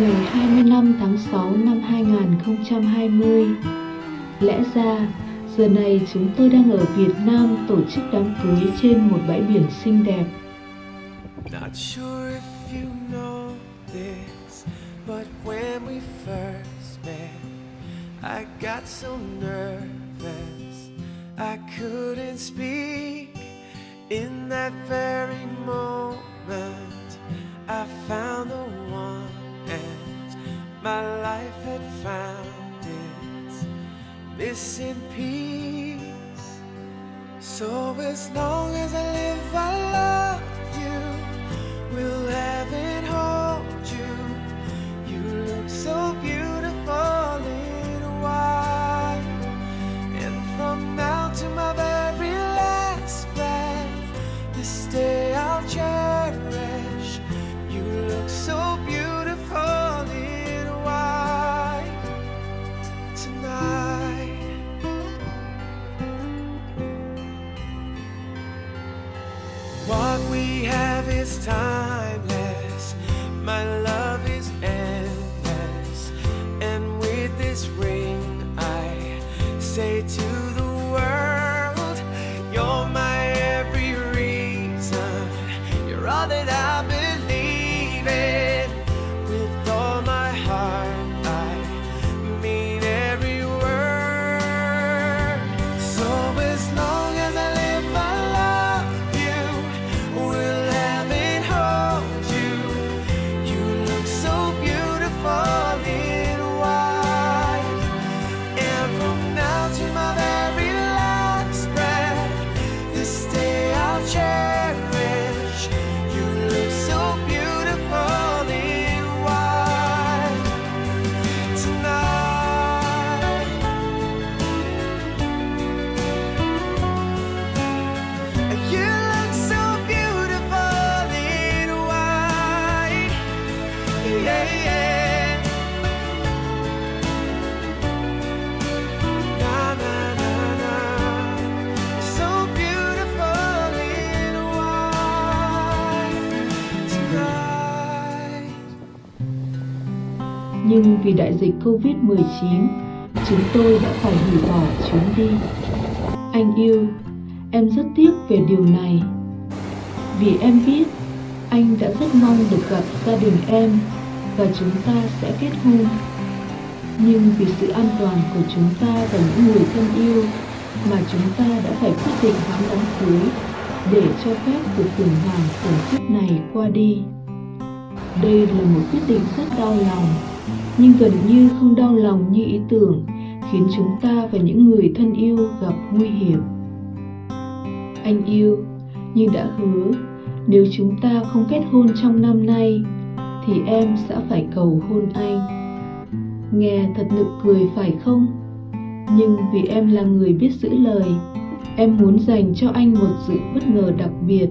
ngày 25 tháng 6 năm 2020. Lẽ ra, giờ này chúng tôi đang ở Việt Nam tổ chức đám cưới trên một bãi biển xinh đẹp. Sure you know this, met, I got so nervous I couldn't speak. In that very moment, I found my life had found its missing piece. So as long as I live, I love you. We'll heaven What we have is timeless. My love Nhưng vì đại dịch Covid-19, chúng tôi đã phải hủy bỏ chuyến đi. Anh yêu, em rất tiếc về điều này. Vì em biết anh đã rất mong được gặp gia đình em và chúng ta sẽ kết hôn. Nhưng vì sự an toàn của chúng ta và những người thân yêu mà chúng ta đã phải quyết định hoãn đám cưới để cho phép cuộc khủng hoảng khủng khiếp này qua đi. Đây là một quyết định rất đau lòng, nhưng gần như không đau lòng như ý tưởng khiến chúng ta và những người thân yêu gặp nguy hiểm. Anh yêu, nhưng đã hứa nếu chúng ta không kết hôn trong năm nay thì em sẽ phải cầu hôn anh. Nghe thật nực cười phải không? Nhưng vì em là người biết giữ lời, em muốn dành cho anh một sự bất ngờ đặc biệt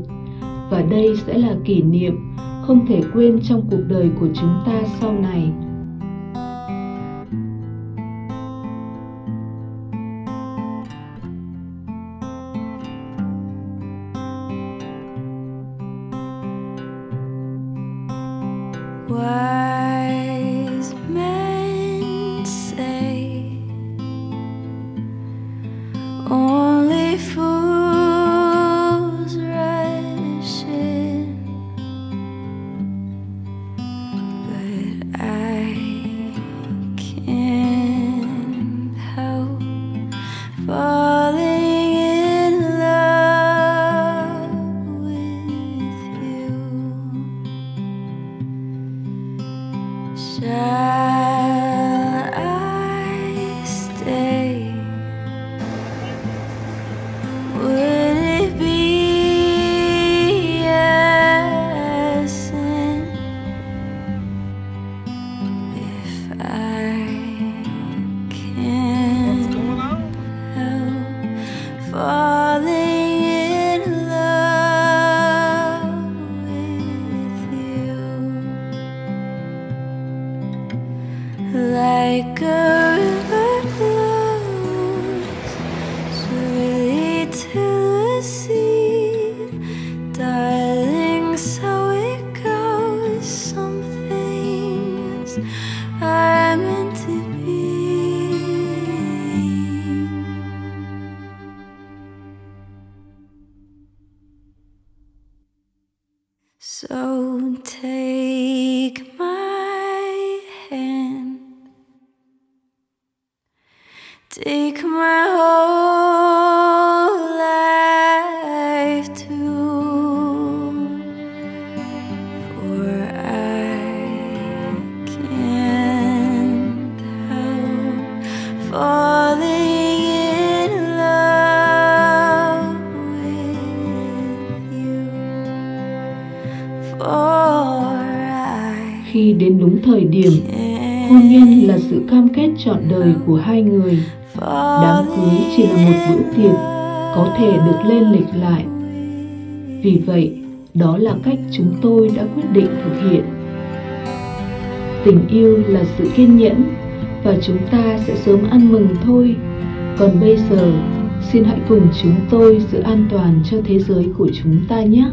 và đây sẽ là kỷ niệm không thể quên trong cuộc đời của chúng ta sau này. Why? like a river flows to the sea, darling. So it goes. Some things are meant to be. So take. Take my whole life too, for I can't help falling in love with you. For I Khi đến đúng thời điểm, hôn nhân là sự cam kết trọn đời của hai người. Đám cưới chỉ là một bữa tiệc có thể được lên lịch lại. Vì vậy, đó là cách chúng tôi đã quyết định thực hiện. Tình yêu là sự kiên nhẫn và chúng ta sẽ sớm ăn mừng thôi. Còn bây giờ, xin hãy cùng chúng tôi giữ an toàn cho thế giới của chúng ta nhé.